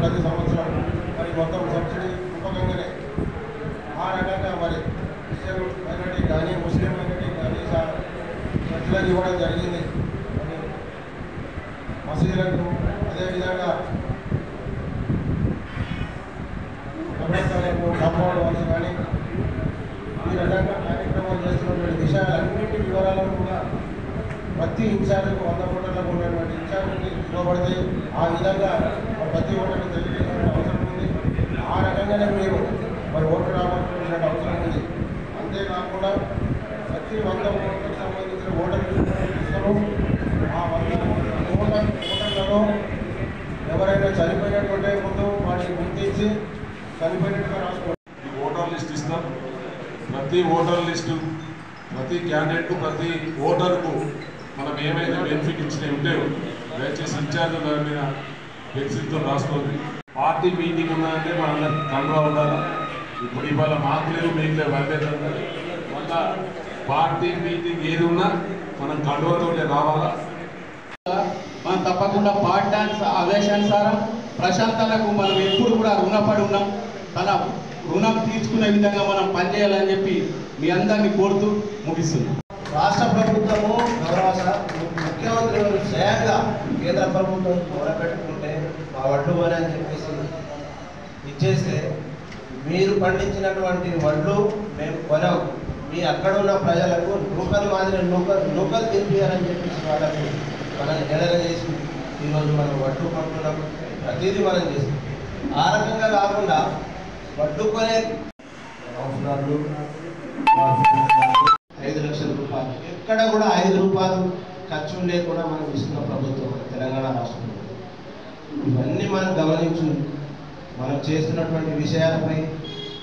ప్రతి సంవత్సరం మరి మొత్తం సబ్సిడీ రూపకంగానే ఆ రకంగా మరి క్రిస్టియన్ మైనార్టీ కానీ ముస్లిం మైనార్టీ కానీ ప్రజలకు ఇవ్వడం జరిగింది మరి మసీదులకు అదేవిధంగా ప్రభుత్వాలకు కాంపౌండ్ వాళ్ళు కానీ ఈ రకంగా కార్యక్రమాలు చేస్తున్నటువంటి విషయాలన్నింటి వివరాలను కూడా ప్రతి ఇన్ఛార్జ్కు వంద కోట్లకు ఉన్నటువంటి ఇన్ఛార్జ్కి ఇవ్వబడితే ఆ విధంగా మరి ప్రతి ఓటర్కి తెలియజేసిన అవసరం ఉంది ఆ రకంగానే మీరు మరి ఓటు రావాల్సిన అవసరం ఉంది అంతేకాకుండా ప్రతి వంద ఓట్లకు సంబంధించిన ఓటర్ ఇస్తారు ఆ వంద ఓటర్ ఓటర్లలో ఎవరైనా చనిపోయినట్టుంటే ముందు వాటిని గుర్తించి రాసుకోండి. ఈ ఓటర్ లిస్ట్ ఇస్తాం. ప్రతి ఓటర్ లిస్టు ప్రతి క్యాండిడేట్ ప్రతి ఓటర్కు మనం ఏమైతే బెనిఫిట్ ఇచ్చినవి ఉంటాయో దయచేసి ఇన్ఛార్జ్ దాని మీద పెన్సిల్తో రాసుకోండి. పార్టీ మీటింగ్ ఉన్నదంటే మనందరం కండువా ఉండాలి? ఇప్పుడు ఇవాళ మాకు లేదు మీకు లేదు వదిలేదంటే మళ్ళా పార్టీ మీటింగ్ ఏది ఉన్నా మనం కండువతోటే రావాలా? మనం తప్పకుండా పాఠ్యాంశ ఆదేశానుసారం ప్రశాంతలకు మనం ఎప్పుడు కూడా రుణపడి ఉన్నాం. తన రుణం తీర్చుకునే విధంగా మనం పనిచేయాలని చెప్పి మీ అందరినీ కోరుతూ ముగిస్తున్నాం. రాష్ట్ర ప్రభుత్వము గౌరవ ముఖ్యమంత్రి స్వయంగా కేంద్ర ప్రభుత్వం మొదలుపెట్టుకుంటే మా వడ్లు కొని అని చెప్పేసి ఇచ్చేస్తే మీరు పండించినటువంటి వడ్లు మేము కొనం మీ అక్కడ ఉన్న ప్రజలకు నూకలు మాదిరి నూకలు నూకలు తినిపించాలని చెప్పేసి వాళ్ళకు మనం ఎడల చేసి ఈరోజు మనం వడ్లు పంపుతున్నాం ప్రతిదీ మనం చేస్తాం ఆ రకంగా కాకుండా వడ్లు కొనే అవసరాలు. ఐదు లక్షల రూపాయలు. ఎక్కడ కూడా ఐదు రూపాయలు ఖర్చు లేకుండా మనం ఇస్తున్న ప్రభుత్వం తెలంగాణ రాష్ట్రంలో. ఇవన్నీ మనం గమనించు మనం చేస్తున్నటువంటి విషయాలపై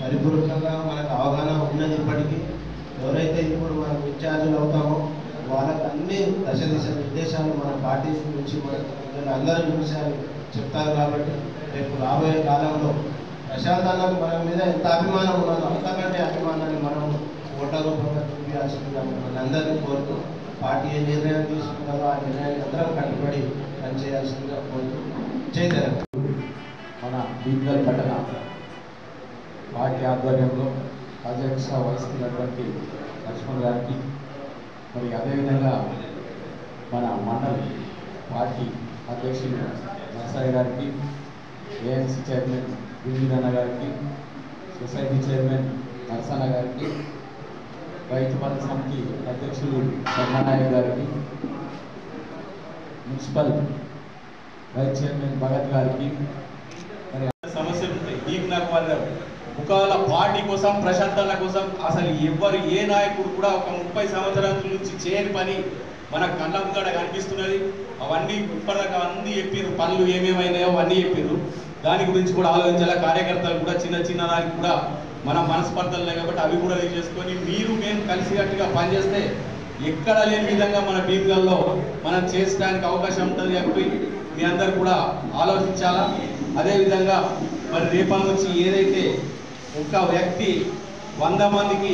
పరిపూర్వకంగా మనకు అవగాహన ఉన్నది ఇప్పటికీ. ఎవరైతే ఇప్పుడు మనం ఇన్ఛార్జీలు అవుతామో వాళ్ళకి అన్ని దశ దిశ నిర్దేశాలు మన పార్టీ నుంచి మన అందరి విషయాలు చెప్తారు కాబట్టి రేపు రాబోయే కాలంలో ప్రశాంత్ అన్నకు మన మీద ఎంత అభిమానం ఉన్నదో అంతకంటే అభిమానాన్ని మనం ఓటర్ రూపంగా చూపించాల్సిందిగా మిమ్మల్ని అందరినీ కోరుతూ పార్టీ ఏ నిర్ణయం తీసుకుంటారో ఆ నిర్ణయాన్ని అందరం కట్టుబడి పనిచేయాల్సిందిగా కోరుతూ జై మన భీమ్గల్ పట్టణ పార్టీ ఆధ్వర్యంలో అధ్యక్ష వహిస్తున్నటువంటి లక్ష్మణ్ గారికి మరి అదేవిధంగా మన మండలి పార్టీ అధ్యక్షులు నర్సయ్య గారికి ఏఎన్సీ చైర్మన్ విజయనన్న గారికి సొసైటీ చైర్మన్ నరసన్న గారికి రైతు బంధు సమితి అధ్యక్షులు బ్రహ్మనాయక్ గారికి మున్సిపల్ వైస్ చైర్మన్ భగత్ గారికి సమస్యలు ఉంటాయి నీకు నాకు వాళ్ళ ఒకవేళ పార్టీ కోసం ప్రశాంతాల కోసం అసలు ఎవ్వరు ఏ నాయకుడు కూడా ఒక ముప్పై సంవత్సరాల నుంచి చేయని పని మన కళ్ళ కూడా కనిపిస్తున్నది. అవన్నీ ఇప్పటిదాకా అన్ని చెప్పారు పనులు ఏమేమైనాయో అవన్నీ చెప్పారు దాని గురించి కూడా ఆలోచించాలి? కార్యకర్తలు కూడా చిన్న చిన్న దానికి కూడా మన మనస్పర్ధలు కాబట్టి అవి కూడా చేసుకొని మీరు మేము కలిసికట్టుగా పనిచేస్తే ఎక్కడ లేని విధంగా మన భీమ్గల్లో మనం చేసడానికి అవకాశం ఉంటుంది చెప్పి మీ అందరు కూడా ఆలోచించాలా? అదేవిధంగా మరి రేపటి నుంచి ఏదైతే ఒక వ్యక్తి వంద మందికి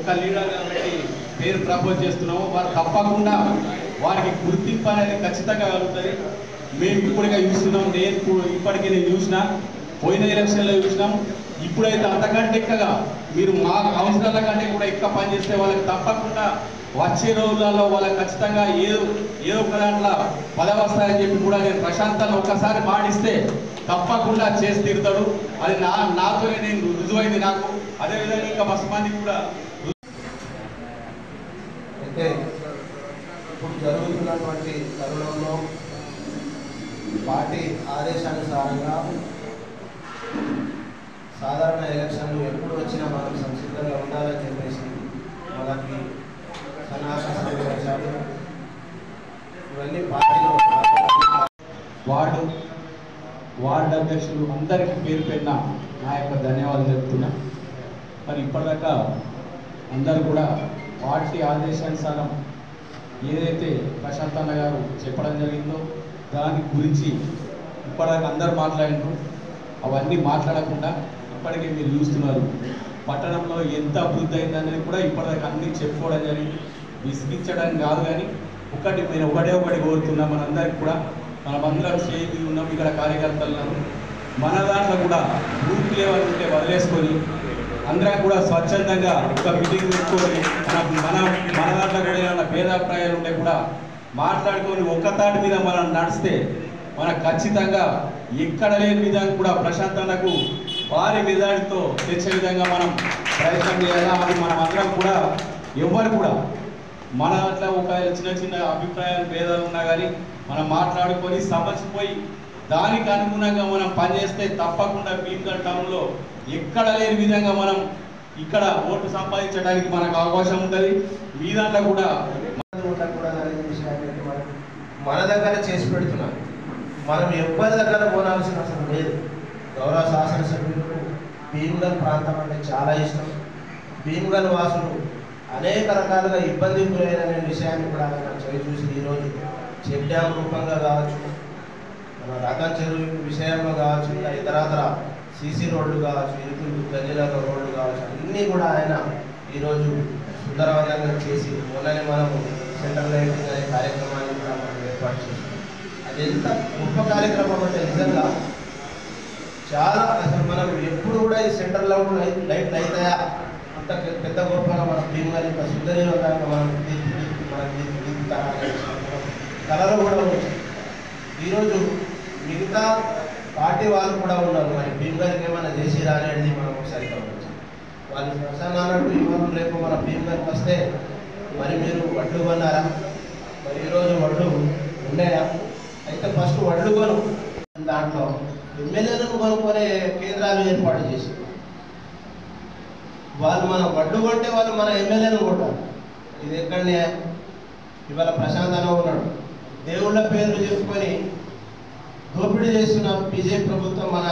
ఒక లీడర్గా పెట్టి పేరు ప్రపోజ్ చేస్తున్నామో. వారు తప్పకుండా వారికి గుర్తింపు అనేది ఖచ్చితంగా కలుగుతుంది. మేము ఇప్పటికే చూస్తున్నాం. నేను ఇప్పటికే నేను చూసిన పోయిన ఎలక్షన్లో చూసినాం. ఇప్పుడైతే అంతకంటే ఎక్కగా మీరు మా అవసరాల కంటే కూడా ఎక్కువ పనిచేస్తే వాళ్ళకి తప్పకుండా వచ్చే రోజులలో వాళ్ళకి ఖచ్చితంగా ఏదో ఏదో ఒక దాంట్లో పదవస్తాయని చెప్పి కూడా నేను ప్రశాంతాన్ని ఒక్కసారి మాటిస్తే తప్పకుండా చేసి తీరుతాడు. అది నా నాతోనే నేను రుజువైంది నాకు. అదేవిధంగా ఇంకా మస్తు మంది కూడా అంటే ఇప్పుడు జరుగుతున్నటువంటి తరుణంలో పార్టీ ఆదేశానుసారంగా సాధారణ ఎలక్షన్లు ఎప్పుడు వచ్చినా మనం సంసిద్ధంగా ఉండాలని చెప్పేసి మనకి సన్నాహాలు సమావేశాలు ఇవన్నీ పార్టీలో వార్డు వార్డు అధ్యక్షులు అందరికీ పేరు పెట్టిన నా యొక్క ధన్యవాదాలు చెప్తున్నా మరి ఇప్పటిదాకా అందరూ కూడా పార్టీ ఆదేశానుసారం ఏదైతే ప్రశాంత్ అన్న గారు చెప్పడం జరిగిందో దాని గురించి ఇప్పటిదాకా అందరు మాట్లాడినారు. అవన్నీ మాట్లాడకుండా ఇప్పటికే మీరు చూస్తున్నారు. పట్టణంలో ఎంత అభివృద్ధి అయిందనేది కూడా ఇప్పటిదాకా అన్నీ చెప్పుకోవడం జరిగింది. విసిగించడం కాదు కానీ ఒకటి నేను ఒకటే ఒకటి కోరుతున్నా మనందరికి కూడా. మనమందరం చేయి ఉన్నాం ఇక్కడ కార్యకర్తలను మన దాంట్లో కూడా గ్రూప్ లెవెల్ ఉంటే వదిలేసుకొని అందరం కూడా స్వచ్ఛందంగా ఒక మీటింగ్ పెట్టుకొని మన మన మన దాంట్లో కూడా ఏమైనా భేదాభిప్రాయాలు ఉంటే కూడా మాట్లాడుకొని ఒక్కతాటి మీద మనం నడిస్తే మన ఖచ్చితంగా ఎక్కడ లేని విధంగా కూడా ప్రశాంతతకు వారి మెజారిటీతో తెచ్చే విధంగా మనం ప్రయత్నం చేయాలా అని మనం అందరం కూడా ఎవరు కూడా మన అట్లా ఒక చిన్న చిన్న అభిప్రాయాలు భేదాలు ఉన్నా కానీ మనం మాట్లాడుకొని సమసిపోయి దానికి అనుగుణంగా మనం పనిచేస్తే తప్పకుండా భీమ్గఢ్ టౌన్లో ఎక్కడ లేని విధంగా మనం ఇక్కడ ఓటు సంపాదించడానికి మనకు అవకాశం ఉంటుంది. మీ దాంట్లో కూడా విషయాన్ని మనం మన దగ్గర చేసి పెడుతున్నారు మనం ఎవరి దగ్గర పోనాల్సిన అవసరం లేదు. గౌరవ శాసనసభ్యులకు భీమ్గల్ ప్రాంతం అంటే చాలా ఇష్టం. భీమ్గల్ వాసులు అనేక రకాలుగా ఇబ్బంది గురైన విషయాన్ని కూడా మనం చవి చూసి ఈరోజు చెక్ డ్యామ్ రూపంగా కావచ్చు మన రకం చెరువు విషయంలో కావచ్చు ఇలా ఇతరతర సీసీ రోడ్లు కావచ్చు ఇరుకులు గల్లీలలో రోడ్లు కావచ్చు అన్నీ కూడా ఆయన ఈరోజు సుందరవంతంగా చేసి మొన్ననే మనము సెంట్రల్ లైటింగ్ అనే కార్యక్రమాన్ని కూడా మనం ఏర్పాటు చేసాం అది ఎంత గొప్ప కార్యక్రమం అంటే నిజంగా చాలా అసలు మనం ఎప్పుడు కూడా ఈ సెంట్రల్ లైట్ లైట్లు అవుతాయా? అంత పెద్ద గొప్పగా మన భీమ్ గారి ఇంత సుందరవంతంగా మనం తీర్చిదిద్ది మనం తీర్చిదిద్దుతారా కళలో కూడా ఉంది ఈరోజు మిగతా పార్టీ వాళ్ళు కూడా ఉన్నారు. మరి భీమ్ గారికి ఏమైనా చేసి అనేది మనం ఒకసారి గమనించాలి వాళ్ళు ప్రసన్న అన్నట్టు రేపు మన భీమ్ గారికి వస్తే మరి మీరు వడ్లు కొన్నారా? మరి ఈరోజు వడ్లు ఉన్నాయా? అయితే ఫస్ట్ వడ్లు కొను. దాంట్లో ఎమ్మెల్యేలను కొనుక్కునే కేంద్రాలు ఏర్పాటు చేసి వాళ్ళు మన వడ్లు కొంటే వాళ్ళు మన ఎమ్మెల్యేను కొట్టారు ఇది ఎక్కడనే ఇవాళ ప్రశాంతంగా ఉన్నాడు. దేవుళ్ళ పేర్లు చెప్పుకొని దోపిడీ చేస్తున్న. బీజేపీ ప్రభుత్వం మన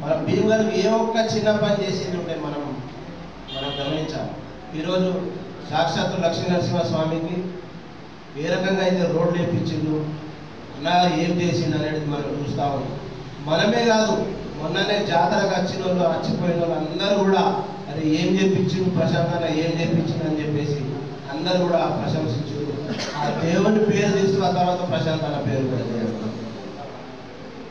మన భీములకు ఏ ఒక్క చిన్న పని చేసింది ఉంటే మనం మనం గమనించాలి. ఈరోజు సాక్షాత్తు లక్ష్మీనరసింహ స్వామికి ఏ రకంగా అయితే రోడ్లు వేయించిండు అలా ఏం చేసిండు అనేది మనం చూస్తా ఉన్నాం. మనమే కాదు మొన్ననే జాతరకు వచ్చిన వాళ్ళు వచ్చిపోయిన వాళ్ళు అందరూ కూడా అరే ఏం చేపించిండు ప్రశాంతంగా ఏం చేపించిండు అని చెప్పేసి అందరూ కూడా ప్రశంసించారు ఆ దేవుని పేరు తీసుకున్న తర్వాత ప్రశాంత్ అన్న పేరు కూడా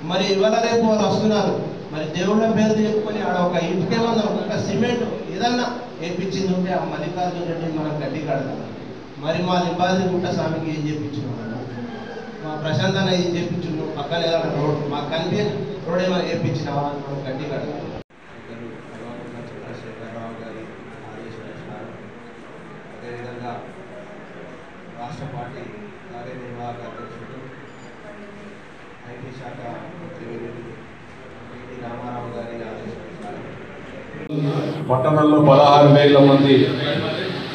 మరి ఇవాళ రేపు వాళ్ళు వస్తున్నారు. మరి దేవుళ్ళ పేరు చెప్పుకొని ఆడ ఒక ఇంటికేమన్నా ఒక సిమెంట్ ఏదన్నా వేయించింది ఉంటే ఆ మల్లికార్జున రెడ్డి మనం గడ్డి కడతాం. మరి మా లింబాది గుట్ట స్వామికి ఏం చెప్పించున్నాం మా ప్రశాంత్ అన్న ఏం చెప్పించున్నాం పక్కన ఏదైనా రోడ్ మాకు కనిపి రోడ్ ఏమైనా వేయించినావా మనం గడ్డి కడతాం చంద్రశేఖరరావు గారి ఆదేశానుసారం అదేవిధంగా రాష్ట్ర పార్టీ కార్యనిర్వాహక అధ్యక్షుడు ఐటీ శాఖ మంత్రివర్యులు పిటి రామారావు గారి ఆదేశానుసారం పట్టణంలో పదహారు వేల మంది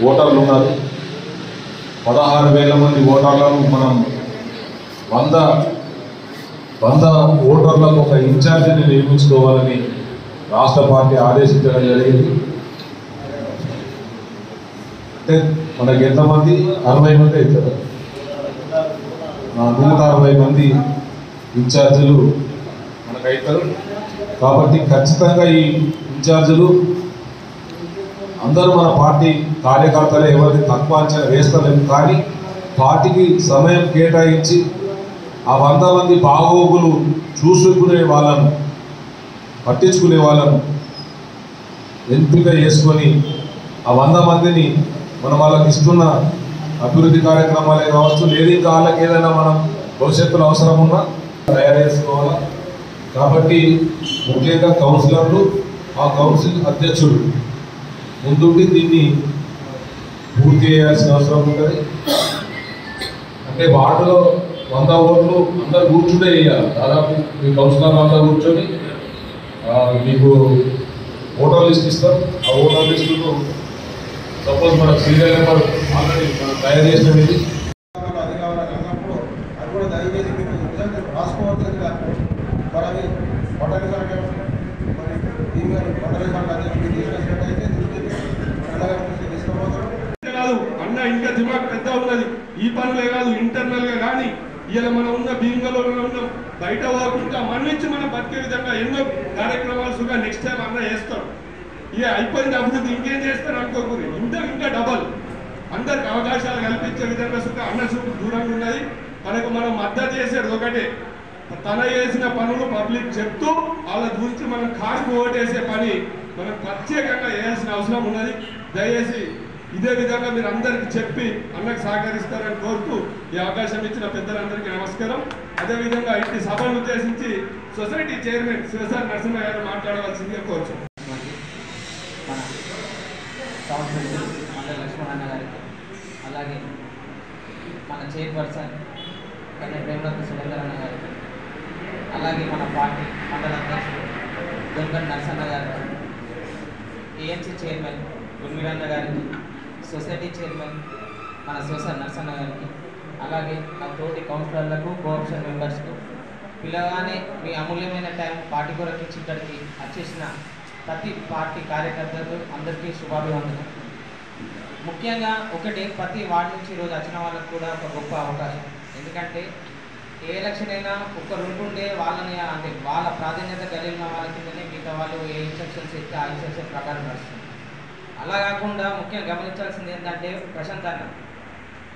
ఓటర్లు ఉన్నారు. పదహారు వేల మంది ఓటర్లను మనం వంద వంద ఓటర్లకు ఒక ఇన్ఛార్జిని నియమించుకోవాలని రాష్ట్ర పార్టీ ఆదేశించడం జరిగింది. అంటే మనకి ఎంతమంది? అరవై మంది అవుతారు. నూట అరవై మంది ఇన్ఛార్జీలు మనకు అవుతారు కాబట్టి ఖచ్చితంగా ఈ ఇన్ఛార్జీలు అందరూ మన పార్టీ కార్యకర్తలు ఎవరిని తక్కువ అంచనా వేస్తలేము కానీ పార్టీకి సమయం కేటాయించి ఆ వంద మంది బాగోగులు చూసుకునే వాళ్ళను పట్టించుకునే వాళ్ళను ఎంపిక చేసుకొని ఆ వంద మందిని మనం వాళ్ళకి ఇస్తున్న అభివృద్ధి కార్యక్రమాలే కావచ్చు లేదు ఇంకా వాళ్ళకి ఏదైనా మనం భవిష్యత్తులో అవసరం ఉన్నా తయారు చేసుకోవాలా. కాబట్టి ముఖ్యంగా కౌన్సిలర్లు ఆ కౌన్సిల్ అధ్యక్షుడు ముందుండి దీన్ని పూర్తి చేయాల్సిన అవసరం ఉంటుంది. అంటే వార్డులో వంద ఓట్లు అందరు కూర్చుంటే వేయాలి దాదాపు మీ కౌన్సిలర్ అందరూ కూర్చొని మీకు ఓటర్ లిస్ట్ ఇస్తాం. ఆ ఓటర్ లిస్టులో సపోజ్ మన సీరియల్ నెంబర్ ఆల్రెడీ మనం తయారు చేసిన ఇది అది కావాలని అన్నప్పుడు అది కూడా దయచేసి మీరు నిజంగా రాసుకోవట్లేదు మరి అవి బట్టల సంఖ్య మరి దీని గారు బట్టల సంఖ్య అది మీకు తీసుకొచ్చినట్టయితే తీసుకెళ్ళి ఎలాగ తీసుకోబోతారు కాదు అన్న ఇంకా దిమాగ్ పెద్ద ఉన్నది ఈ పనులే కాదు ఇంటర్నల్గా కానీ ఇలా మనం ఉన్న భీమలో ఉన్నాం బయట వాకు ఇంకా మన నుంచి మనం బతికే విధంగా ఎన్నో కార్యక్రమాలు సుగా నెక్స్ట్ టైం అన్న చేస్తాం ఇక అయిపోయింది అభివృద్ధి ఇంకేం చేస్తారు అనుకోకూరి ఇంకా ఇంకా డబల్ అందరికి అవకాశాలు కల్పించే విధంగా సుగా అన్న చూపు దూరంగా ఉన్నది. మనకు మనం మద్దతు చేసేది ఒకటే. తన చేసిన పనులు పబ్లిక్ చెప్తూ వాళ్ళ గురించి మనం కారుకు ఓటేసే పని మనం ప్రత్యేకంగా చేయాల్సిన అవసరం ఉన్నది. దయచేసి ఇదే విధంగా మీరు అందరికీ చెప్పి అన్నకు సహకరిస్తారని కోరుతూ ఈ అవకాశం ఇచ్చిన పెద్దలందరికీ నమస్కారం. అదేవిధంగా ఇంటి సభను ఉద్దేశించి సొసైటీ చైర్మన్ శివసారి నరసింహ గారు మాట్లాడవలసిందిగా కోరుచు మన గారికి అలాగే మన చైర్పర్సన్ కన్య ప్రేమలత సురేందర్ గారికి అలాగే మన పార్టీ మండల అధ్యక్షుడు దొంగ నరసన్న గారు ఏఎంసీ చైర్మన్ గుర్మిరన్న గారికి సొసైటీ చైర్మన్ మన శివసార్ నరసన్న గారికి అలాగే నా తోటి కౌన్సిలర్లకు కోఆప్షన్ మెంబర్స్కు పిలవగానే మీ అమూల్యమైన టైం పార్టీ కొరకు ఇచ్చి ఇక్కడికి వచ్చేసిన ప్రతి పార్టీ కార్యకర్తలకు అందరికీ శుభాభివందనం. ముఖ్యంగా ఒకటి ప్రతి వార్డు నుంచి ఈరోజు వచ్చిన వాళ్ళకు కూడా ఒక గొప్ప అవకాశం. ఎందుకంటే ఏ ఎలక్షన్ అయినా ఒక్కరు ఉంటుండే వాళ్ళని అంటే వాళ్ళ ప్రాధాన్యత కలిగిన వాళ్ళ కిందనే మిగతా వాళ్ళు ఏ ఇన్స్ట్రక్షన్స్ ఇస్తే ఆ ఇన్స్ట్రక్షన్ ప్రకారం నడుస్తుంది. అలా కాకుండా ముఖ్యంగా గమనించాల్సింది ఏంటంటే ప్రశాంత్ అన్న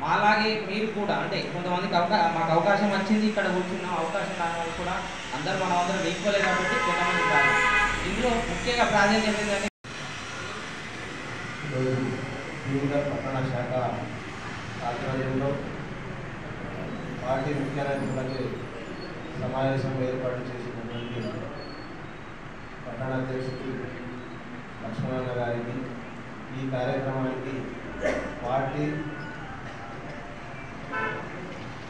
మాలాగే మీరు కూడా అంటే కొంతమందికి అవకా మాకు అవకాశం వచ్చింది ఇక్కడ కూర్చున్నాం అవకాశం రాని వాళ్ళు కూడా అందరూ మనం అందరం ఈక్వలే కాబట్టి కొంతమంది కాదు ఇందులో ముఖ్యంగా ప్రాధాన్యత ఏంటంటే పట్టణ శాఖ ఆధ్వర్యంలో పార్టీ ముఖ్య సమావేశం ఏర్పాటు చేసినటువంటి పట్టణాధ్యక్షుడు లక్ష్మణ గారికి ఈ కార్యక్రమానికి పార్టీ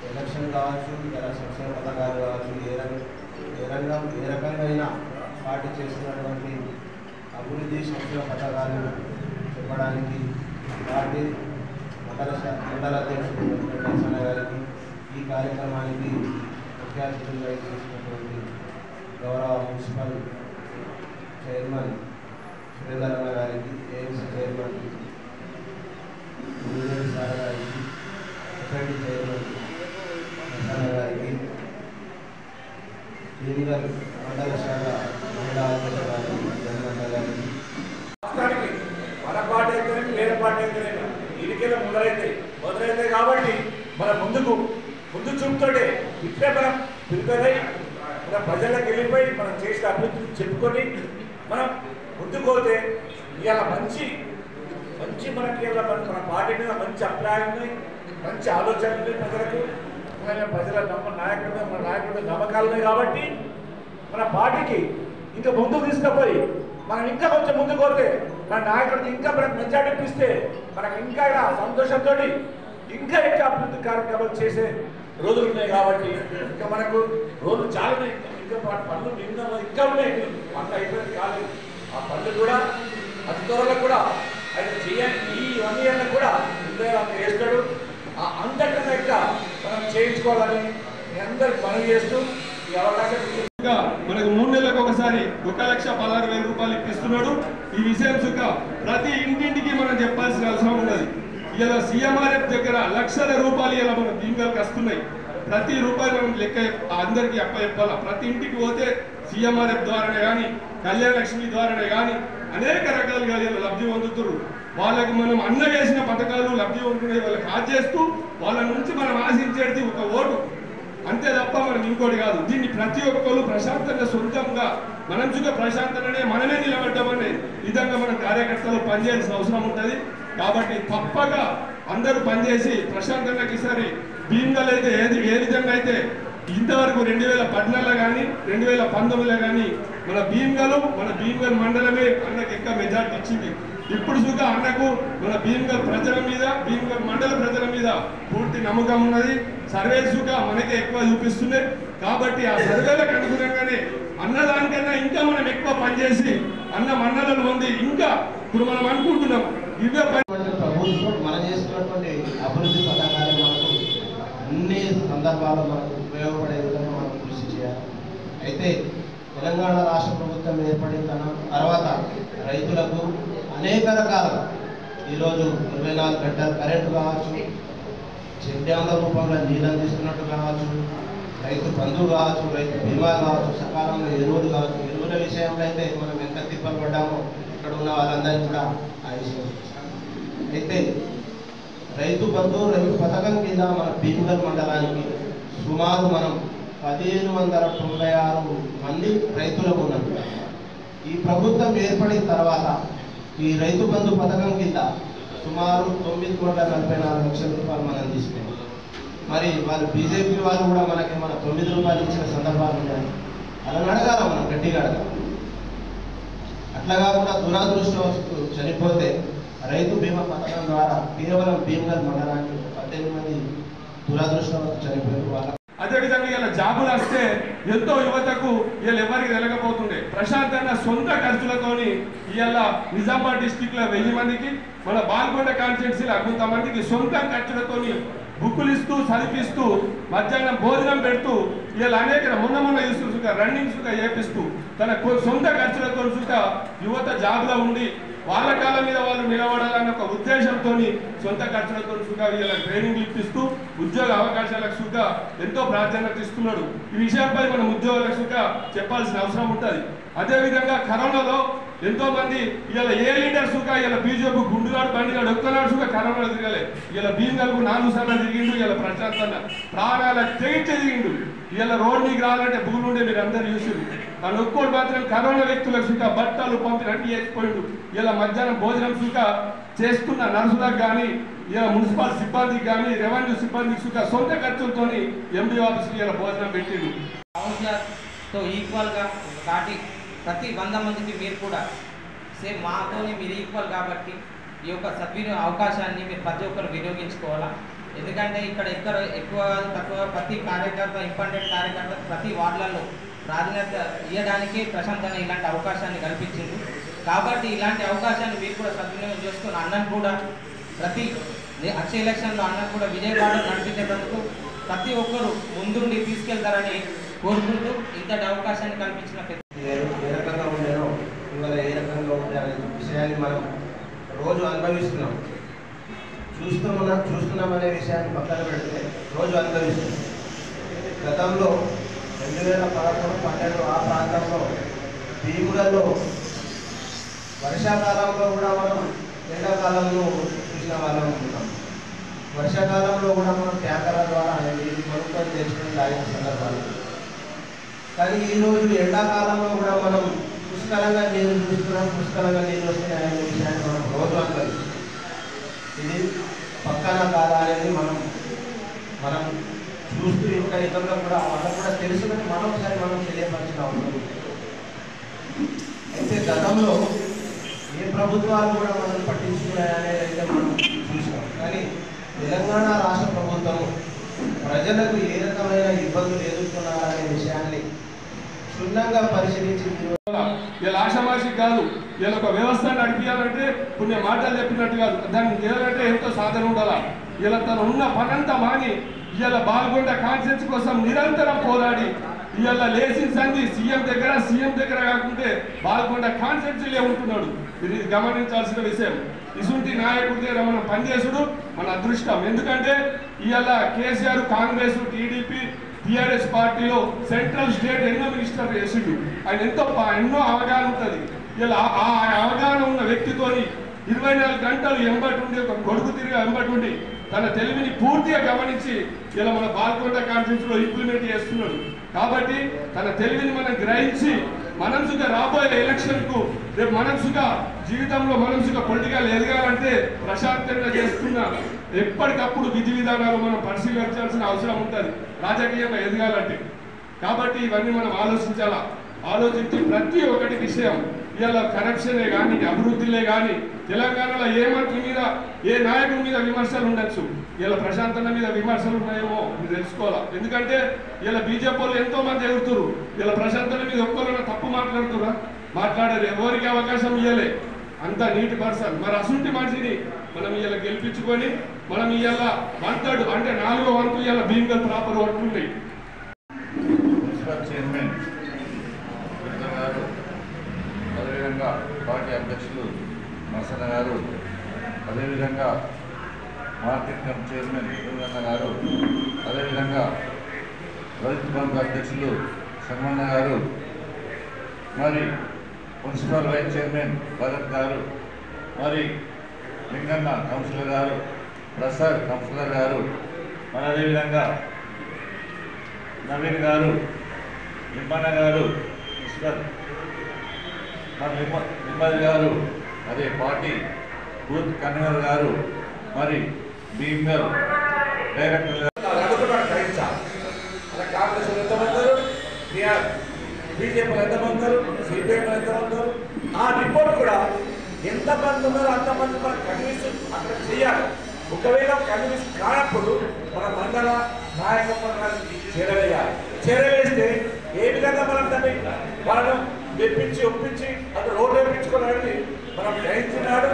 ఎలక్షన్ కావచ్చు ఇతర సంక్షేమ పథకాలు కావచ్చు ఏ రంగం ఏ రంగం ఏ రకంగా పార్టీ చేస్తున్నటువంటి అభివృద్ధి సంక్షేమ పథకాలు చెప్పడానికి పార్టీ మండల మండల అధ్యక్షుడు వెంకటేశ్వర గారికి ఈ కార్యక్రమానికి ముఖ్య అతిథులుగా చేసినటువంటి గౌరవ మున్సిపల్ చైర్మన్ శ్రీధరన్న గారికి ఏఎంసీ చైర్మన్ సార్ గారికి చైర్మన్ ప్రసన్న గారికి దీనిగర్ మండల శాఖ మహిళా అధ్యక్షురాలు జగనన్న గారికి. మన అయితేనే వేరే అయితేనే ఇదికెళ్ళి మొదలైతే మొదలైతే కాబట్టి మన ముందుకు ముందు చూపుతోటే ఇట్లే మనం ప్రిపేర్ అయ్యి మన ప్రజలకు వెళ్ళిపోయి మనం చేసిన అభివృద్ధి చెప్పుకొని మనం ముందుకోతే ఇవాళ మంచి మంచి మనకి ఇవాళ మన మన పార్టీ మీద మంచి అభిప్రాయం మంచి ఆలోచనలు ప్రజలకు. ప్రజల నమ్మ నాయకుడు మన నాయకుడు నమ్మకాలు ఉన్నాయి కాబట్టి మన పార్టీకి ఇంకా ముందుకు తీసుకుపోయి మనం ఇంకా కొంచెం ముందుకు పోతే మన నాయకుడికి ఇంకా మనకు మెజార్టీ ఇప్పిస్తే మనకు ఇంకా ఇలా సంతోషంతో ఇంకా ఇంకా అభివృద్ధి కార్యక్రమాలు చేసే రోజులు ఉన్నాయి కాబట్టి ఇంకా మనకు రోజులు చాలా ఇంకా మన పనులు నిన్న ఇంకా ఉన్నాయి. పనులు అయిపోయింది కాలేదు ఆ పనులు కూడా అతి త్వరలో కూడా ఆయన చేయాలి. ఈ వన్ ఇయర్లో కూడా ఇందులో ఆయన చేస్తాడు. ఆ అంతకన్నా ఇంకా మనం చేయించుకోవాలని మీ అందరికి మనవి చేస్తూ ఈ అవకాశం మనకు మూడు నెలలకు ఒకసారి ఒక లక్ష పదహారు వేల రూపాయలు ఇప్పిస్తున్నాడు. ఈ విషయం సుఖ. ప్రతి ఇంటింటికి మనం చెప్పాల్సిన అవసరం ఉన్నది. ఇలా సీఎంఆర్ఎఫ్ దగ్గర లక్షల రూపాయలు ఇలా మన భీమగల్కి వస్తున్నాయి. ప్రతి రూపాయలు మనం లెక్క అందరికీ అప్ప చెప్పాలా ప్రతి ఇంటికి పోతే సిఎంఆర్ఎఫ్ ద్వారానే కానీ కళ్యాణ లక్ష్మి ద్వారానే కానీ అనేక రకాలుగా లబ్ధి పొందుతున్నారు వాళ్ళకి మనం అన్నగేసిన పథకాలు లబ్ధి పొందుతున్నాయి వాళ్ళకి ఆచేస్తూ వాళ్ళ నుంచి మనం ఆశించేది ఒక ఓటు. అంతే తప్ప మనం ఇంకోటి కాదు. దీన్ని ప్రతి ఒక్కరు ప్రశాంతంగా సొంతంగా మనం చుక్క ప్రశాంతంగానే మనమే నిలబడ్డామనే విధంగా మన కార్యకర్తలు పనిచేయాల్సిన అవసరం ఉంటుంది. కాబట్టి తప్పగా అందరూ పనిచేసి ప్రశాంతంగా ఈసారి భీమ్గల్ అయితే ఏది ఏ విధంగా అయితే ఇంతవరకు రెండు వేల పద్నాలుగులో కానీ రెండు వేల పంతొమ్మిదిలో కానీ మన భీమ్గల్ మన భీమ్గల్ మండలమే అన్నకు ఎక్కువ మెజార్టీ ఇచ్చింది. ఇప్పుడు సుగా అన్నకు మన భీమ్గల్ ప్రజల మీద భీమ్గల్ మండల ప్రజల మీద పూర్తి నమ్మకం ఉన్నది. సర్వే చూక మనకే ఎక్కువ చూపిస్తున్నాయి కాబట్టి ఆ సర్వేలకు అనుగుణంగానే అన్నదానికన్నా ఇంకా మనం ఎక్కువ పనిచేసి అన్న మండలం ఉంది ఇంకా ఇప్పుడు మనం అనుకుంటున్నాం. ఇవే ప్రభుత్వం మనం చేసినటువంటి అభివృద్ధి పథకాలు మనకు అన్ని సందర్భాల్లో మనకు ఉపయోగపడే విధంగా మనం కృషి చేయాలి అయితే తెలంగాణ రాష్ట్ర ప్రభుత్వం ఏర్పడిన తర్వాత రైతులకు అనేక రకాల ఈరోజు ఇరవై నాలుగు గంటల కరెంటు కావచ్చు చెడ్డాల రూపంలో నీళ్ళు అందిస్తున్నట్టు కావచ్చు రైతు బంధు కావచ్చు రైతు బీమా కావచ్చు సకాలంలో ఎరువులు కావచ్చు ఎరువుల విషయంలో అయితే మనం ఎంత తిప్పలు పడ్డామో ఇక్కడ ఉన్న వాళ్ళందరికీ కూడా ఆ విషయం అయితే రైతు బంధు రైతు పథకం కింద మన భీమగర్ మండలానికి సుమారు మనం పదిహేను వందల తొంభై ఆరు మంది రైతులకు ఉన్నారు ఈ ప్రభుత్వం ఏర్పడిన తర్వాత ఈ రైతు బంధు పథకం కింద సుమారు తొమ్మిది కోట్ల నలభై నాలుగు లక్షల రూపాయలు మనం తీసుకున్నాం. మరి వాళ్ళు బీజేపీ వాళ్ళు కూడా మనకి మన తొమ్మిది రూపాయలు ఇచ్చిన సందర్భాలు ఉన్నాయి. అలా అడగాల మనం గట్టిగా అడగాలి. అట్లా కాకుండా దురాదృష్టవస్తు చనిపోతే రైతు బీమా పథకం ద్వారా కేవలం భీమగల్ మండలానికి పద్దెనిమిది మంది దురాదృష్టవస్తు చనిపోయారు వాళ్ళ అదేవిధంగా ఇలా జాబులు వస్తే ఎంతో యువతకు వీళ్ళు ఎవరికి తెలకపోతుండే. ప్రశాంతంగా సొంత ఖర్చులతోని ఇవాళ నిజామాబాద్ డిస్టిక్లో వెయ్యి మందికి మన బాల్కొండ కాన్స్టిట్యున్సీలో కొంతమందికి సొంత ఖర్చులతోని బుక్కులు ఇస్తూ చదివిస్తూ మధ్యాహ్నం భోజనం పెడుతూ వీళ్ళు అనేక మొన్న మొన్న చూస్తూ సుఖ రన్నింగ్ సుఖ చేపిస్తూ తన సొంత ఖర్చులతో సుఖ యువత జాబ్లో ఉండి వాళ్ళ కాళ్ళ మీద వాళ్ళు నిలబడాలన్న ఒక ఉద్దేశంతో సొంత ఖర్చులతో సుఖ వీళ్ళ ట్రైనింగ్ ఇప్పిస్తూ ఉద్యోగ అవకాశాలకు సుఖ ఎంతో ప్రాధాన్యత ఇస్తున్నాడు. ఈ విషయంపై మనం ఉద్యోగులకు సుఖ చెప్పాల్సిన అవసరం ఉంటుంది. అదేవిధంగా కరోనాలో ఎంతో మంది ఇలా ఏ లీడర్ సుఖ ఇలా బీజేపీ గుండుగాడు బండిగాడు ఒక్కనాడు సుఖ కరోనా తిరగలే. ఇలా భీంగల్కు నాలుగు సార్లు తిరిగిండు ఇలా ప్రశాంతంగా ప్రాణాలకు తెగించే తిరిగిండు. ఇలా రోడ్ మీకు రావాలంటే భూమి ఉండే మీరు అందరు చూసి కానీ ఒక్కోడు మాత్రం కరోనా వ్యక్తుల సుఖ బట్టలు పంపి అన్ని చేసిపోయిండు. ఇలా మధ్యాహ్నం భోజనం సుఖ చేస్తున్న నర్సులకు కానీ ఇలా మున్సిపల్ సిబ్బందికి కానీ రెవెన్యూ సిబ్బందికి సుఖ సొంత ఖర్చులతోని ఎంబీ ఆఫీస్కి ఇలా భోజనం పెట్టిండు. కౌన్సిలర్తో ఈక్వల్గా కాటి ప్రతి వంద మందికి మీరు కూడా సేమ్ మాతోని మీరు ఈక్వల్ కాబట్టి ఈ యొక్క సద్వినియోగ అవకాశాన్ని మీరు ప్రతి ఒక్కరు వినియోగించుకోవాలా? ఎందుకంటే ఇక్కడ ఎక్కడ ఎక్కువ తక్కువ ప్రతి కార్యకర్త ఇంపార్టెంట్ కార్యకర్త ప్రతి వార్డులలో ప్రాధాన్యత ఇవ్వడానికి ప్రశాంత్ అన్న ఇలాంటి అవకాశాన్ని కల్పించింది. కాబట్టి ఇలాంటి అవకాశాన్ని మీరు కూడా సద్వినియోగం చేసుకుని అన్నం కూడా ప్రతి అక్షయ ఎలక్షన్లో అన్నం కూడా విజయవాడ నడిపించేటందుకు ప్రతి ఒక్కరు ముందుండి తీసుకెళ్తారని కోరుకుంటూ ఇంతటి అవకాశాన్ని కల్పించిన ఏ రకంగా ఉండేనో ఇవాళ ఏ రకంగా ఉండాలనే విషయాన్ని మనం రోజు అనుభవిస్తున్నాం. చూస్తున్నాం చూస్తున్నాం అనే విషయాన్ని పక్కన పెడితే రోజు అనుభవిస్తున్నాం. గతంలో రెండు వేల పదకొండు పన్నెండు ఆ ప్రాంతంలో భీములలో వర్షాకాలంలో కూడా మనం ఎండాకాలంలో చూసిన వాళ్ళం ఉంటాం. వర్షాకాలంలో కూడా మనం ట్యాంకర్ల ద్వారా అనేది కొనుక్కొని తెచ్చుకొని తాగిన సందర్భాలు. కానీ ఈ రోజు ఎండాకాలంలో కూడా మనం పుష్కలంగా నీరు చూస్తున్నాం పుష్కలంగా నీరు వస్తున్నాయి అనే విషయాన్ని మనం రోజు అనుభవిస్తున్నాం ఇది పక్కన కాదా అనేది మనం మనం చూస్తూ ఇంకా ఇతరులకు కూడా వాళ్ళకు కూడా తెలుసుకొని మనం ఒకసారి మనం తెలియపరిచిన అవసరం అయితే గతంలో ఏ ప్రభుత్వాలు కూడా మనం పట్టించుకున్నాయనేది అయితే మనం చూసాం కానీ తెలంగాణ రాష్ట్ర ప్రభుత్వం ప్రజలకు ఏ రకమైన ఇబ్బందులు ఎదుర్కొన్నారనే విషయాన్ని క్షుణ్ణంగా పరిశీలించి వీళ్ళ ఆషమాషి కాదు. వీళ్ళ ఒక వ్యవస్థ నడిపించాలంటే కొన్ని మాటలు చెప్పినట్టు కాదు. దాన్ని చేయాలంటే ఎంతో సాధన ఉండాలా? ఇలా తను ఉన్న పనంతా మాని ఇవాళ బాల్గొండ కాన్సెన్స్ కోసం నిరంతరం పోరాడి ఇవాళ లేచిన సంధి సీఎం దగ్గర సీఎం దగ్గర కాకుంటే బాల్గొండ కాన్సెన్సీలే ఉంటున్నాడు. ఇది గమనించాల్సిన విషయం. ఇసుంటి నాయకుడి దగ్గర మనం పనిచేసుడు మన అదృష్టం. ఎందుకంటే ఇవాళ కేసీఆర్ కాంగ్రెస్ టీడీపీ టిఆర్ఎస్ పార్టీలో సెంట్రల్ స్టేట్ ఎన్నో మినిస్టర్ చేసిండు ఆయన ఎంతో పా- ఎన్నో అవగాహన ఉంటుంది. ఇలా ఆ- ఆ అవగాహన ఉన్న వ్యక్తితోని ఇరవై నాలుగు గంటలు ఎంబటి ఉండి ఒక కొడుకు తిరిగి ఎంబటి ఉండి తన తెలివిని పూర్తిగా గమనించి ఇలా మన బాల్కొండ కాన్ఫరెన్స్లో ఇంప్లిమెంట్ చేస్తున్నాడు. కాబట్టి తన తెలివిని మనం గ్రహించి మనసుగా రాబోయే ఎలక్షన్కు రేపు మనసుగా జీవితంలో మనసుగా పొలిటికల్ ఎదగాలంటే ప్రశాంతంగా చేస్తున్న ఎప్పటికప్పుడు విధి విధానాలు మనం పరిశీలించాల్సిన అవసరం ఉంటుంది. రాజకీయంగా ఎదగాలంటే. కాబట్టి ఇవన్నీ మనం ఆలోచించాలా? ఆలోచించి ప్రతి ఒక్కటి విషయం ఇలా కరప్షనే కానీ అభివృద్ధిలే కానీ తెలంగాణలో ఏ మంత్రి మీద ఏ నాయకుడి మీద విమర్శలు ఉండొచ్చు? ఇలా ప్రశాంతన మీద విమర్శలు ఉన్నాయేమో మీరు తెలుసుకోవాలా? ఎందుకంటే ఇలా బీజేపీ వాళ్ళు ఎంతో మంది ఎగురుతురు ఇలా ప్రశాంతన మీద ఒక్కరు తప్పు మాట్లాడుతురా మాట్లాడారు ఎవరికి అవకాశం ఇవ్వలే అంత నీటి పర్సన్. మరి అసుంటి మనిషిని మనం ఇలా గెలిపించుకొని మనం ఇలా వన్ థర్డ్ అంటే నాలుగో వంతు ఇలా భీమగల్ ప్రాపర్ పట్టుకుంటాయి చైర్మన్ విడుదల గారు అదేవిధంగా పార్టీ అధ్యక్షులు నరసన్న గారు అదేవిధంగా మార్కెట్ కమిటీ చైర్మన్ విడుదల గారు అదేవిధంగా రైతు బంధు అధ్యక్షులు శర్మన్న గారు మరి మున్సిపల్ వైస్ చైర్మన్ భరత్ గారు మరి లింగన్న కౌన్సిలర్ గారు ప్రసాద్ కౌన్సిలర్ గారు మరి అదేవిధంగా నవీన్ గారు నిమ్మన్న గారు మున్సిపల్ మన నిమ్మ నిమ్మది గారు అదే పార్టీ బూత్ కన్వీనర్ గారు మరి భీమ్గల్ డైరెక్టర్ గారు. కాంగ్రెస్ వాళ్ళు ఎంతమంది ఉన్నారు? బీజేపీలు ఎంతమంది సిపిఎం ఎంతమంది ఆ రిపోర్ట్ కూడా ఎంతమంది ఉన్నారో అంతమంది మనం కన్విన్స్ అక్కడ చేయాలి. ఒకవేళ కన్విన్స్ కానప్పుడు మన మండల నాయకత్వం చేరవేయాలి. చేరవేస్తే ఏ విధంగా మనం దాన్ని వాళ్ళను మెప్పించి ఒప్పించి అది రోడ్డు వేయించుకోవాలని మనం గ్రహించినాడు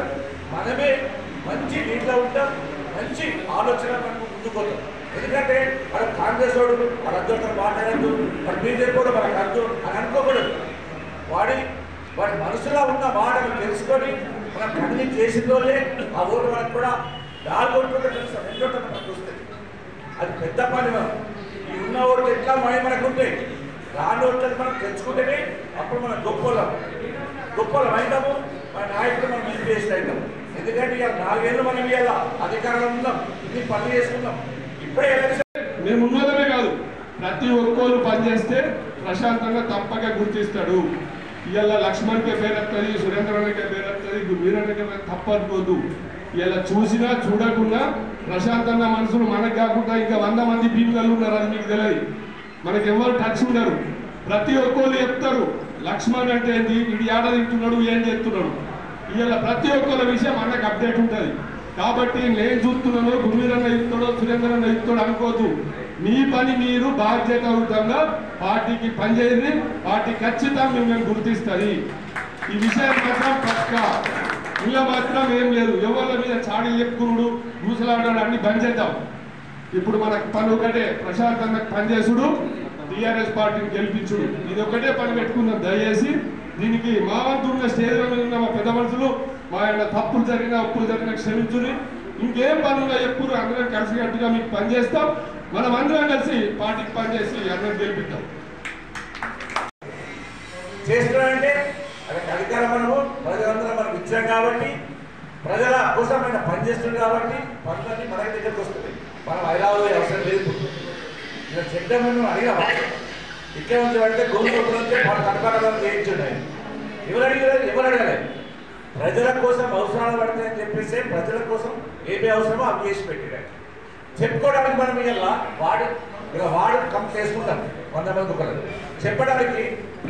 మనమే మంచి నీటిలో ఉంటాం మంచి ఆలోచన మనకు ముందుకోతాం ఎందుకంటే మన కాంగ్రెస్ వాడు మన అద్దరితో మాట్లాడద్దు మన బీజేపీ కూడా మనకు అద్దు అని అనుకోకూడదు. వాడి వాడి మనసులో ఉన్న మాటలు తెలుసుకొని మనం కన్విన్స్ చేసిన ఆ ఓటు మనకు కూడా నాలుగు తెలుసు. రెండు మనకు వస్తుంది అది పెద్ద పని ఈ ఉన్న ఓట్లు ఎట్లా మనీ మనకు రాని మనం తెచ్చుకుంటేనే అప్పుడు మనం గొప్పలం గొప్పలం అయినాము మన నాయకులు మనం ఇన్వేస్ట్ అవుతాము ఎందుకంటే ఇవాళ నాలుగేళ్ళు మనం ఇవాళ అధికారంలో ఉన్నాం ఇన్ని పనులు చేసుకున్నాం. ఇప్పుడే మేము ఉన్నదమే కాదు ప్రతి ఒక్కరు పనిచేస్తే ప్రశాంతంగా తప్పక గుర్తిస్తాడు. ఇవాళ లక్ష్మణ్కే పేరెత్తది పేరు వస్తుంది వీరన్నకే తప్పకపోదు ఇలా చూసినా చూడకుండా ప్రశాంతంగా మనుషులు మనకు కాకుండా ఇంకా వంద మంది పీపుల్ ఉన్నారు అది మీకు తెలియదు. మనకి ఎవరు టచ్ ఉండరు. ప్రతి ఒక్కరు చెప్తారు లక్ష్మణ్ అంటే ఏంటి ఇది ఏడ తింటున్నాడు ఏం చేస్తున్నాడు? ఇవాళ ప్రతి ఒక్కరి విషయం అన్నకు అప్డేట్ ఉంటుంది. కాబట్టి నేను చూస్తున్నాను గురువీరన్న ఇస్తాడో సురేంద్రన్న ఇస్తాడో అనుకోదు మీ పని మీరు బాధ్యతాయుతంగా పార్టీకి పనిచేయండి. పార్టీ ఖచ్చితంగా మిమ్మల్ని గుర్తిస్తుంది. ఈ విషయం మాత్రం పక్క. ఇలా మాత్రం ఏం లేదు. ఎవరి మీద చాడీలు చెప్పుకున్నాడు మూసలాడాడు అన్ని బంద్ చేద్దాం. ఇప్పుడు మనకు పని ఒకటే. ప్రశాంతంగా పనిచేసుడు. టిఆర్ఎస్ పార్టీని గెలిపించుడు. ఇది ఒకటే పని పెట్టుకున్నాం దయచేసి దీనికి మా వంతు ఉన్న మీద ఉన్న మా పెద్ద మనుషులు మా ఆయన తప్పులు జరిగిన అప్పులు జరిగిన క్షమించుని ఇంకేం పనులు ఎప్పుడు అందరం కలిసికట్టుగా మీకు పనిచేస్తాం. మనం అందరం కలిసి పార్టీకి పనిచేసి అందరం గెలిపిద్దాం. చేస్తున్నామంటే అధికారం మనము ప్రజలందరూ మనకు ఇచ్చాం కాబట్టి ప్రజల కోసమైన పనిచేస్తుంది కాబట్టి పనులన్నీ మన దగ్గరకు వస్తున్నాయి. మనం హైదరాబాద్ అవసరం లేదు. ఇలా చెడ్డం మనం అడిగామా ఇక్కడ ఉంచాలంటే పడితే మన కనపడాలని చేయించండి ఆయన ఎవరు అడిగారు? ఎవరు అడగలేదు ప్రజల కోసం అవసరాలు పడతాయని చెప్పేసి ప్రజల కోసం ఏమి అవసరమో అవి చేసి పెట్టాడు. చెప్పుకోవడానికి మనం ఇలా వాడు ఇక వాడు కంప్ చేసుకుంటాం వంద మంది ఒకరు చెప్పడానికి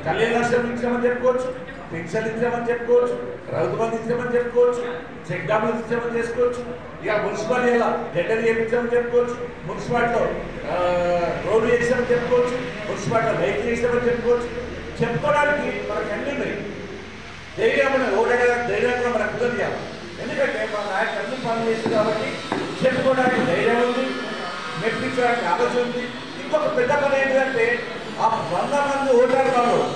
కళ్యాణ లక్ష్యం ఇచ్చామని చెప్పుకోవచ్చు. పెన్షన్ ఇచ్చామని చెప్పుకోవచ్చు రైతు బంధు ఇచ్చామని చెప్పుకోవచ్చు చెక్ డాములు ఇచ్చామని చేసుకోవచ్చు ఇక మున్సిపాలిటీ ఇలా టెండర్ చేయించామని చెప్పుకోవచ్చు మున్సిపాలిటీలో ఆ, రోడ్డు చేసామని చెప్పుకోవచ్చు మున్సిపాలిటీలో లైట్ చేసామని చెప్పుకోవచ్చు. చెప్పుకోవడానికి మనకు అన్ని ఉన్నాయి. ధైర్యం మన ఓడగా ధైర్యంగా మనకు కుదరదు ఎందుకంటే మన నాయకులు అన్ని పనులు చేస్తుంది కాబట్టి చెప్పుకోవడానికి ధైర్యం ఉంది మెప్పించడానికి ఆలోచన ఉంది. ఇంకొక పెద్ద పని ఏంటంటే ఆ వంద మంది ఓటర్లలో మూడు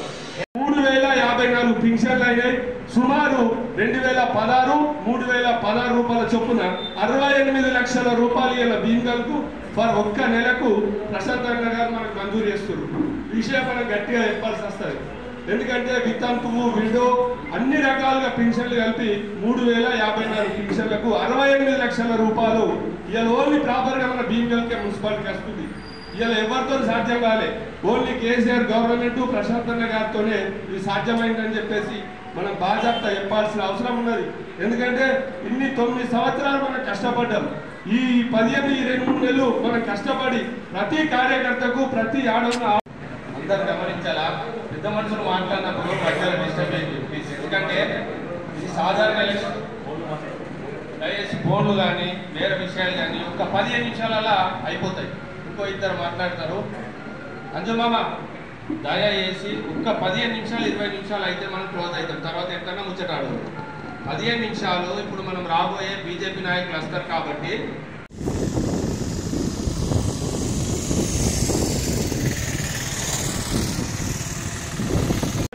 యాభై నాలుగు పింఛన్లు అయినాయి సుమారు రెండు వేల పదహారు మూడు వేల పదహారు రూపాయల చొప్పున అరవై ఎనిమిది లక్షల రూపాయలు ఇలా భీమగల్కు ఫర్ ఒక్క నెలకు ప్రశాంత్ అన్న గారు మనకు మంజూరు చేస్తున్నారు. విషయం మనం గట్టిగా చెప్పాల్సి వస్తుంది. ఎందుకంటే వితంతు విడో అన్ని రకాలుగా పింఛన్లు కలిపి మూడు వేల యాభై నాలుగు పింఛన్లకు అరవై ఎనిమిది లక్షల రూపాయలు. ఇలా ఓన్లీ ప్రాపర్గా మన భీమగల్కే మున్సిపాలిటీ వస్తుంది. ఇలా ఎవరితో సాధ్యం కాలే. ఓన్లీ కేసీఆర్ గవర్నమెంట్ ప్రశాంతన్న గారితోనే ఇది సాధ్యమైందని చెప్పేసి మనం బాధ్యత చెప్పాల్సిన అవసరం ఉన్నది. ఎందుకంటే ఇన్ని తొమ్మిది సంవత్సరాలు మనం కష్టపడ్డాం. ఈ పదిహేను ఈ రెండు మూడు నెలలు మనం కష్టపడి ప్రతి కార్యకర్తకు ప్రతి ఆడవున్న అందరు గమనించాలా? పెద్ద మనుషులు మాట్లాడినప్పుడు మధ్యలో డిస్టర్బ్ అయ్యింది ఎందుకంటే ఇది సాధారణ ఎలక్షన్ దయచేసి ఫోన్లు కానీ వేరే విషయాలు కానీ ఒక పదిహేను నిమిషాలలో అయిపోతాయి. ఇంకో ఇద్దరు మాట్లాడతారు అంజుమామ దయచేసి ఒక్క పదిహేను నిమిషాలు ఇరవై నిమిషాలు అయితే మనం క్లోజ్ అవుతాం. తర్వాత ఎక్కడన్నా ముచ్చటాడు పదిహేను నిమిషాలు ఇప్పుడు మనం రాబోయే బీజేపీ నాయకులు వస్తారు కాబట్టి.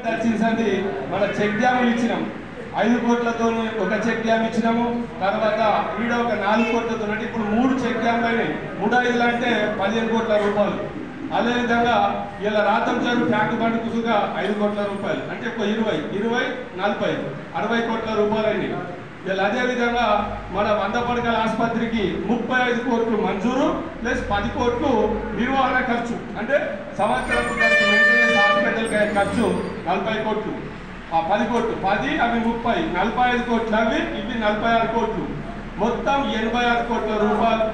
దర్శించండి. మన చెక్ డ్యాములు ఇచ్చినాం. ఐదు కోట్లతో ఒక చెక్ డ్యామ్ ఇచ్చినాము. తర్వాత ఈడ ఒక నాలుగు కోట్లతో ఇప్పుడు మూడు చెక్ డ్యామ్ అయినాయి మూడు ఐదులు అంటే పదిహేను కోట్ల రూపాయలు. అదేవిధంగా ఇలా రాతం చెరువు ట్యాంక్ బండ్ కుసుగా ఐదు కోట్ల రూపాయలు. అంటే ఒక ఇరవై ఇరవై నలభై అరవై కోట్ల రూపాయలు అయినాయి ఇలా అదేవిధంగా మన వంద పడకల ఆసుపత్రికి ముప్పై ఐదు కోట్లు మంజూరు ప్లస్ పది కోట్లు నిర్వహణ ఖర్చు. అంటే సంవత్సరం దానికి ఖర్చు నలభై కోట్లు. ఆ పది కోట్లు. పది అవి ముప్పై. నలభై ఐదు కోట్లు అవి ఇవి నలభై ఆరు కోట్లు. మొత్తం ఎనభై ఆరు కోట్ల రూపాయలు.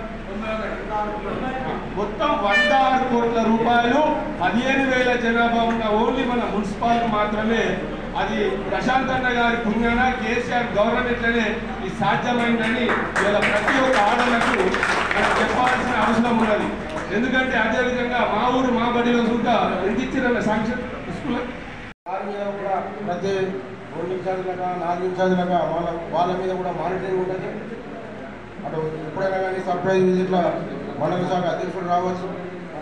మొత్తం వంద ఆరు కోట్ల రూపాయలు. పదిహేను వేల జనాభా ఉన్న ఓన్లీ మన మున్సిపాలిటీ మాత్రమే. అది ప్రశాంత్ అన్న గారి పుణ్యాన కేసీఆర్ గవర్నమెంట్లోనే ఇది సాధ్యమైందని ఇలా ప్రతి ఒక్క ఆడలకు చెప్పాల్సిన అవసరం ఉన్నది. ఎందుకంటే అదేవిధంగా మా ఊరు మా బడిలో సుంటా ఎంత ఇచ్చిన సాంక్షన్ స్కూల్ మీద కూడా ప్రతి రెండు నిమిషాలు దాకా నాలుగు నిమిషాలు దాకా వాళ్ళ వాళ్ళ మీద కూడా మానిటరింగ్ ఉంటుంది. అటు ఎప్పుడైనా కానీ సర్ప్రైజ్ విజిట్ల మండల శాఖ అధ్యక్షుడు రావచ్చు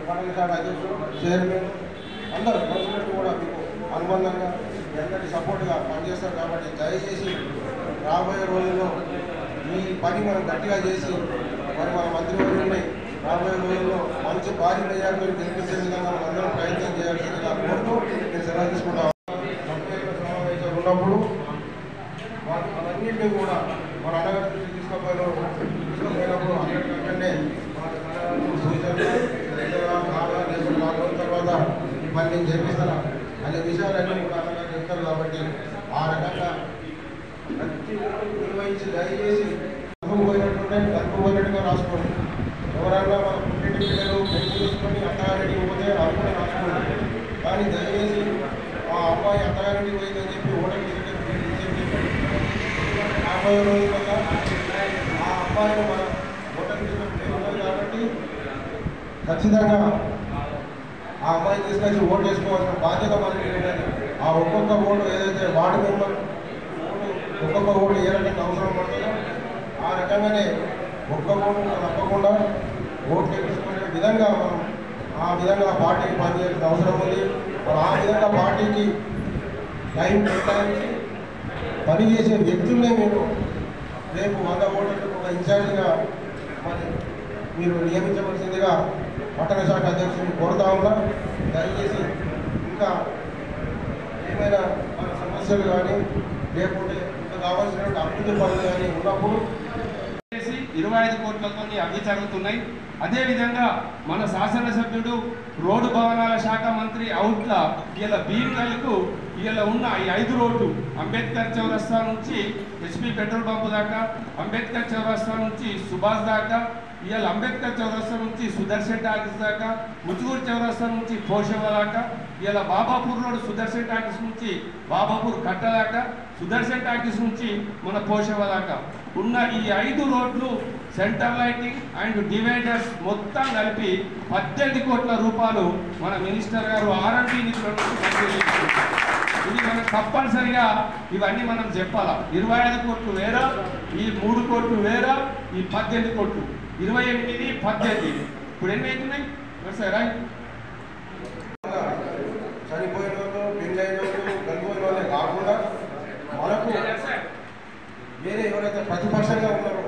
మండల శాఖ అధ్యక్షుడు చైర్మన్ అందరు కౌన్సిలర్లు కూడా మీకు అనుబంధంగా మీ అందరి సపోర్ట్గా పనిచేస్తారు కాబట్టి దయచేసి రాబోయే రోజుల్లో ఈ పని మనం గట్టిగా చేసి మరి మన మంత్రివర్యుల్ని రాబోయే రోజుల్లో మంచి భారీ మెజార్టీతో గెలిపించే విధంగా మనం అందరం ప్రయత్నం చేయాల్సిందిగా కోరుతూ నేను సెలవు తీసుకుంటాను సమావేశాలు ఉన్నప్పుడు వా- అవన్నింటినీ కూడా మన అన్నగారి దృష్టికి తీసుకుపోయినప్పుడు తీసుకుపోయినప్పుడు అన్నిటికంటే మన అన్నగారు సూచనలు దగ్గర బాగా నేర్చుకుని నాలుగు రోజుల తర్వాత ఈ పని నేను చేపిస్తాను అనే విషయాలన్నీ కూడా అన్నగారు చెప్తారు కాబట్టి ఆ రకంగా ప్రతి ఒక్కరు నిర్వహించి దయచేసి పోయినట్టుంటే పోయినట్టుగా రాసుకోండి ఎవరన్నా మన పుట్టింటి పిల్లలు పెళ్ళి చేసుకొని అత్తగారింటికి పోతే అది కూడా రాసుకోండి కానీ దయచేసి ఆ అమ్మాయి అత్తగారింటికి పోయిందని చెప్పి ఓటర్ చెప్పి యాభై రోజుల అబ్బాయిలు మన ఓటర్ ఉన్నారు కాబట్టి ఖచ్చితంగా ఆ అమ్మాయి తీసుకొచ్చి ఓటు వేసుకోవాల్సిన బాధ్యత మనకి ఆ ఒక్కొక్క ఓటు ఏదైతే వార్డు మెంబర్ ఒక్కొక్క ఓటు ఏ రకంగా అవసరం పడుతుందో ఆ రకంగానే ఒక్క ఓటు తప్పకుండా ఓట్లు వేసుకునే విధంగా మనం ఆ విధంగా పార్టీకి పనిచేయాల్సిన అవసరం ఉంది. మరి ఆ విధంగా పార్టీకి టైం కేటాయించి పనిచేసే వ్యక్తులనే మీరు రేపు వంద ఓటర్లు ఒక ఇన్ఛార్జిగా మరి మీరు నియమించవలసిందిగా పట్టణ శాఖ అధ్యక్షుడిని కోరుతా ఉన్నా దయచేసి ఇంకా ఏమైనా మన సమస్యలు కానీ లేకుంటే ఇంకా కావాల్సినటువంటి అభివృద్ధి పనులు కానీ ఉన్నప్పుడు ఇరవై ఐదు కోట్లతో అవి జరుగుతున్నాయి అదేవిధంగా మన శాసనసభ్యుడు రోడ్డు భవనాల శాఖ మంత్రి అవుట్ల ఇలా భీమ్గల్కు ఇలా ఉన్న ఈ ఐదు రోడ్లు అంబేద్కర్ చౌరస్తా నుంచి హెచ్పి పెట్రోల్ పంపు దాకా అంబేద్కర్ చౌరస్తా నుంచి సుభాష్ దాకా ఇవాళ అంబేద్కర్ చౌరస్తా నుంచి సుదర్శన్ టాకీస్ దాకా ముచ్చుగూరు చౌరస్తా నుంచి పోషవ దాకా ఇలా బాబాపూర్ రోడ్ సుదర్శన్ టాకీస్ నుంచి బాబాపూర్ కట్ట దాకా సుదర్శన్ టాకీస్ నుంచి మన పోషవ దాకా. ఉన్న ఈ ఐదు రోడ్లు సెంటర్ లైటింగ్ అండ్ డివైడర్స్ మొత్తం కలిపి పద్దెనిమిది కోట్ల రూపాయలు మన మినిస్టర్ గారు నిధుల చేశారు. ఇది మనం తప్పనిసరిగా ఇవన్నీ మనం చెప్పాలా? ఇరవై ఐదు కోట్లు వేరా? ఈ మూడు కోట్లు వేరా? ఈ పద్దెనిమిది కోట్లు. ఇరవై ఎనిమిది పద్దెనిమిది. ఇప్పుడు ఎన్ని అవుతున్నాయి సరే చనిపోయిన వాళ్ళు పెళ్ళైన వాళ్ళు చనిపోయిన వాళ్ళే కాకుండా మనకు వేరే ఎవరైతే ప్రతిపక్షంగా ఉన్నారో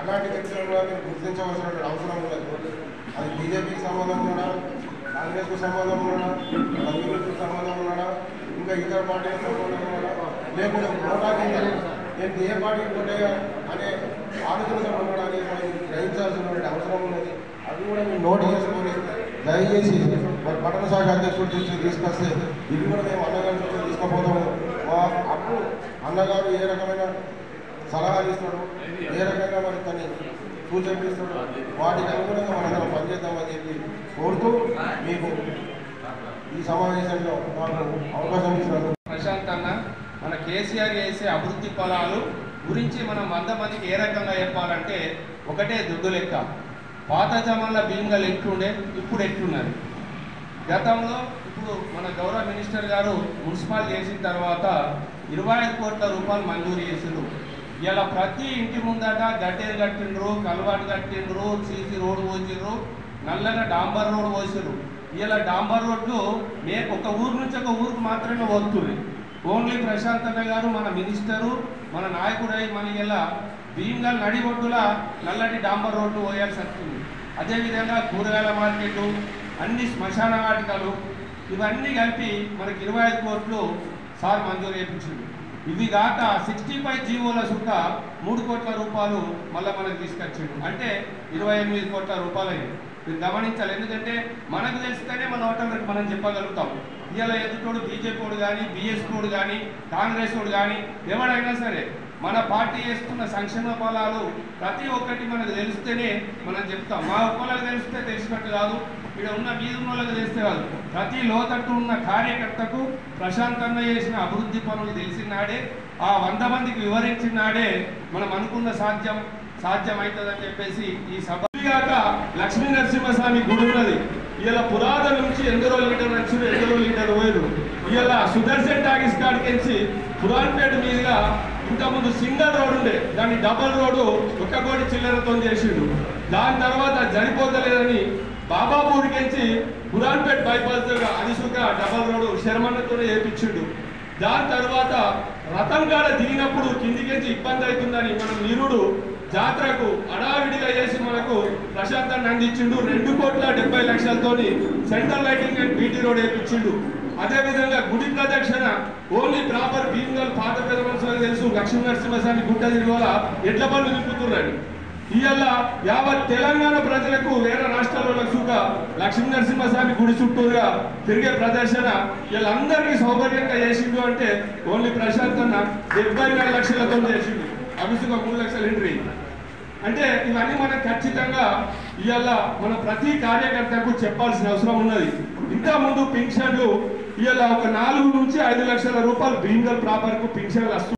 అలాంటి వ్యక్తులను కూడా మీరు గుర్తించవలసిన అవసరం ఉన్నది అది బీజేపీకి సంబంధం ఉన్నా కాంగ్రెస్కు సంబంధం ఉన్నా కమ్యూనిస్ట్కి సంబంధం ఉన్నాడా ఇంకా ఇతర పార్టీలకు సంబంధం ఉన్నాడా లేకుండా ఓటాకి నేను ఏ పార్టీకి ఓటేయా అనే ఆలోచనతో ఉండడానికి మనం గ్రహించాల్సినటువంటి అవసరం ఉన్నది. అది కూడా మీరు నోట్ చేసుకొని దయచేసి మరి పట్టణ శాఖ అధ్యక్షుడు చూసి తీసుకొస్తే ఇవి కూడా మేము అన్నగారి దృష్టికి తీసుకుపోతాము. మా అప్పుడు అన్నగారు ఏ రకమైన సలహాలు ఇస్తాడు ఏ రకంగా మరి తన సూచనలు ఇస్తాడు వాటికి అనుగుణంగా మనందరం పనిచేద్దామని చెప్పి కోరుతూ మీకు ఈ సమావేశంలో నాకు అవకాశం ఇచ్చినందుకు ప్రశాంత్ అన్న మన కేసీఆర్ చేసే అభివృద్ధి ఫలాలు గురించి మనం వంద మందికి ఏ రకంగా చెప్పాలంటే ఒకటే దుడ్డు లెక్క. పాత జమాన్ల భీమ్గల్ ఎట్లుండే ఇప్పుడు ఎట్లున్నది? గతంలో ఇప్పుడు మన గౌరవ మినిస్టర్ గారు మున్సిపాల్ చేసిన తర్వాత ఇరవై ఐదు కోట్ల రూపాయలు మంజూరు చేసిండ్రు ఇలా ప్రతి ఇంటి ముందట గడ్డేరు కట్టిండ్రు కలవాటు కట్టిండ్రు సీసీ రోడ్డు పోసిండ్రు నల్లగా డాంబర్ రోడ్ పోసిండ్రు. ఇలా డాంబర్ రోడ్లు మే ఒక ఊరు నుంచి ఒక ఊరికి మాత్రమే వస్తుంది ఓన్లీ ప్రశాంత్ అన్న గారు మన మినిస్టరు మన నాయకుడై మన ఇలా భీమ్గా నడి ఒడ్డుల నల్లటి డాంబర్ రోడ్లు పోయాల్సి వస్తుంది అదేవిధంగా కూరగాయల మార్కెట్లు అన్ని శ్మశాన వాటికలు ఇవన్నీ కలిపి మనకి ఇరవై ఐదు కోట్లు సార్ మంజూరు చేయించింది ఇవి కాక సిక్స్టీ ఫైవ్ జీవోల చుట్ట మూడు కోట్ల రూపాయలు మళ్ళీ మనకు తీసుకొచ్చిండు. అంటే ఇరవై ఎనిమిది కోట్ల రూపాయలు అయింది మీరు గమనించాలి. ఎందుకంటే మనకు తెలిస్తేనే మన ఓటర్లకు మనం చెప్పగలుగుతాం. ఇవాళ ఎదుటోడు బీజేపీడు కానీ బీఎస్పీడు కానీ కాంగ్రెస్ వాడు కానీ ఎవడైనా సరే మన పార్టీ చేస్తున్న సంక్షేమ ఫలాలు ప్రతి ఒక్కటి మనకు తెలిస్తేనే మనం చెప్తాం. మా ఒక్కళ్ళకి తెలిస్తే తెలిసినట్టు కాదు. ఇక్కడ ఉన్న మీద వాళ్ళకి తెలిస్తే కాదు ప్రతి లోతట్టు ఉన్న కార్యకర్తకు ప్రశాంతంగా చేసిన అభివృద్ధి పనులు తెలిసినాడే ఆ వంద మందికి వివరించినాడే మనం అనుకున్న సాధ్యం సాధ్యమవుతుందని చెప్పేసి ఈ సభ కాక లక్ష్మీ నరసింహస్వామి గుడి ఉన్నది. ఇలా పురాతన నుంచి ఎందరో లీటర్ నచ్చిన ఎందరో లీటర్ పోయారు ఇలా సుదర్శన్ టాకీస్ కాడికెంచి పురాణపేట మీదుగా ఇంతకుముందు సింగల్ రోడ్ ఉండే దాన్ని డబల్ రోడ్డు ఒక్క కోటి చిల్లరతో చేసిండు దాని తర్వాత జరిపోతలేదని బాబాపూర్కెంచి బురాన్పేట్ బైపాస్ దగ్గర డబల్ రోడ్డు శర్మన్నతోనే చేపించిండు దాని తర్వాత రతన్గాడ దిగినప్పుడు కిందికించి ఇబ్బంది అవుతుందని మనం నిరుడు జాతరకు అడావిడిగా చేసి మనకు ప్రశాంతాన్ని అందించిండు. రెండు కోట్ల డెబ్బై లక్షలతోని central lighting and BT road వేయించిండు అదే విధంగా గుడి ప్రదక్షిణ ఓన్లీ ప్రాపర్ భీమ్గల్ పాత పెద్ద మనుషులకు తెలుసు. లక్ష్మీ నరసింహస్వామి గుట్ట తిరుగుల ఎడ్ల పనులు నింపుతున్నాడు ఇవాళ యావత్ తెలంగాణ ప్రజలకు వేరే రాష్ట్రాల్లో సుఖ లక్ష్మీ నరసింహస్వామి గుడి చుట్టూరుగా తిరిగే ప్రదర్శన వీళ్ళందరికీ సౌకర్యంగా చేసిండు అంటే ఓన్లీ ప్రశాంత్ అన్న డెబ్బై వేల లక్షలతో చేసిండు. అభిసుగా మూడు లక్షల ఎంట్రీ అంటే ఇవన్నీ మనం ఖచ్చితంగా ఇవాళ మన ప్రతి కార్యకర్తకు చెప్పాల్సిన అవసరం ఉన్నది. ఇంకా ముందు పింఛన్లు ఇవాళ ఒక నాలుగు నుంచి ఐదు లక్షల రూపాయలు బీంగల్ ప్రాపర్కు పింఛన్లు